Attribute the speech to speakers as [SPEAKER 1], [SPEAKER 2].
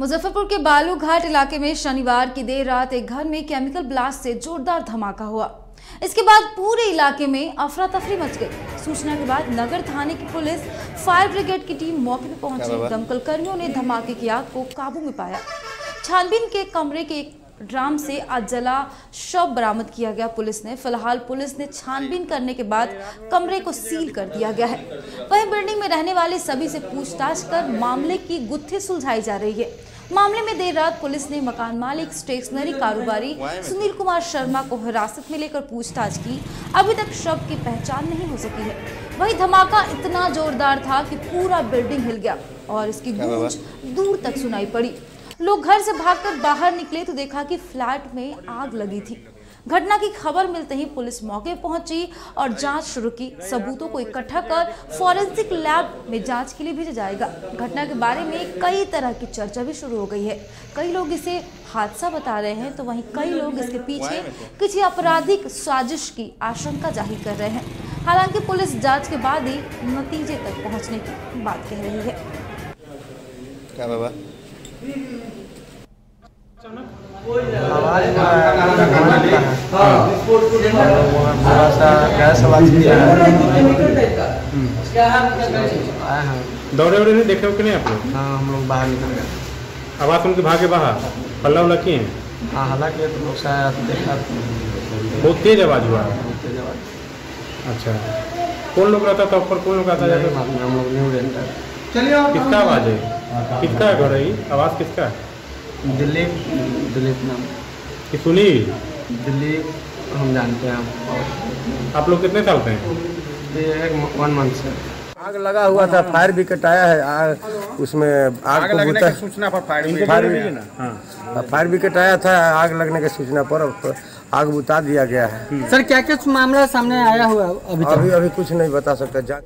[SPEAKER 1] मुजफ्फरपुर के बालूघाट इलाके में शनिवार की देर रात एक घर में केमिकल ब्लास्ट से जोरदार धमाका हुआ। इसके बाद पूरे इलाके में अफरा तफरी मच गई। सूचना के बाद नगर थाने की पुलिस फायर ब्रिगेड की टीम मौके पर पहुँची। दमकल कर्मियों ने धमाके की आग को काबू में पाया। छानबीन के कमरे के एक ड्राम से आज जला शव बरामद किया गया पुलिस ने। फ़िलहाल पुलिस ने छानबीन करने के बाद कमरे को सील कर दिया गया है। वहीं बिल्डिंग में रहने वाले सभी से पूछताछ कर मामले की गुत्थी सुलझाई जा रही है। मामले में देर रात पुलिस ने मकान मालिक स्टेशनरी कारोबारी सुनील कुमार शर्मा को हिरासत में लेकर पूछताछ की। अभी तक शव की पहचान नहीं हो सकी है। वही धमाका इतना जोरदार था कि पूरा बिल्डिंग हिल गया और इसकी गूंज दूर तक सुनाई पड़ी। लोग घर से भागकर बाहर निकले तो देखा कि फ्लैट में आग लगी थी। घटना की खबर मिलते ही पुलिस मौके पहुँची और जाँच शुरू की। सबूतों को इकट्ठा कर फॉरेंसिक लैब में जाँच के लिए भेजा जाएगा। घटना के बारे में कई तरह की चर्चा भी शुरू हो गई है। कई लोग इसे हादसा बता रहे हैं तो वहीं कई लोग इसके पीछे किसी आपराधिक साजिश की आशंका ज़ाहिर कर रहे हैं। हालाँकि पुलिस जाँच के बाद ही नतीजे तक पहुँचने की बात कह रही है।
[SPEAKER 2] क्या बाबा?
[SPEAKER 3] थोड़ा सा गैस आवाज़ किया है
[SPEAKER 4] दौड़े उड़े नहीं देखे हो कि नहीं आप लोग?
[SPEAKER 3] हाँ हम लोग बाहर निकल गए।
[SPEAKER 4] आवाज़ सुन के भागे बाहर पल्ला उल्ला किए हैं
[SPEAKER 3] हाँ। हालाँकि तो लोग शायद देखा
[SPEAKER 4] बहुत तेज आवाज़ हुआ है
[SPEAKER 3] तेज आवाज़
[SPEAKER 4] अच्छा कौन लोग रहता था? ऊपर कौन लोग आता जाता
[SPEAKER 3] हम लोग न्यू रेंटर
[SPEAKER 4] किसका आवाज़ है? किसका है घर है ये? आवाज़ किसका है?
[SPEAKER 3] दिलीप दिलीप नाम।
[SPEAKER 4] कि सुनील?
[SPEAKER 3] दिलीप हम जानते हैं
[SPEAKER 4] आप लोग कितने साल के हैं?
[SPEAKER 3] वन मंथ से।
[SPEAKER 2] आग लगा हुआ था फायर ब्रिगेड आया है आग उसमें आग को बुता
[SPEAKER 4] सूचना पर फायर
[SPEAKER 2] फायर
[SPEAKER 4] हाँ।
[SPEAKER 2] फायर ब्रिगेड आया था आग लगने की सूचना पर आग बुता दिया गया है।
[SPEAKER 5] सर क्या क्या मामला सामने आया हुआ है अभी
[SPEAKER 2] अभी अभी कुछ नहीं बता सकता जा